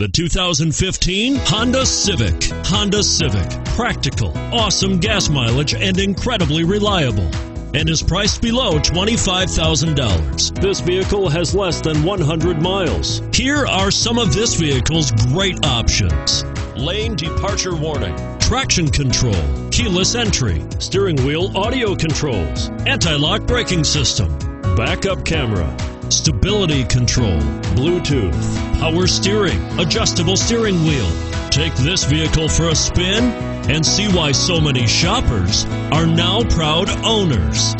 The 2015 Honda Civic. Honda Civic. Practical, awesome gas mileage, and incredibly reliable. And is priced below $25,000. This vehicle has less than 100 miles. Here are some of this vehicle's great options lane departure warning, traction control, keyless entry, steering wheel audio controls, anti lock braking system, backup camera stability control, Bluetooth, power steering, adjustable steering wheel. Take this vehicle for a spin and see why so many shoppers are now proud owners.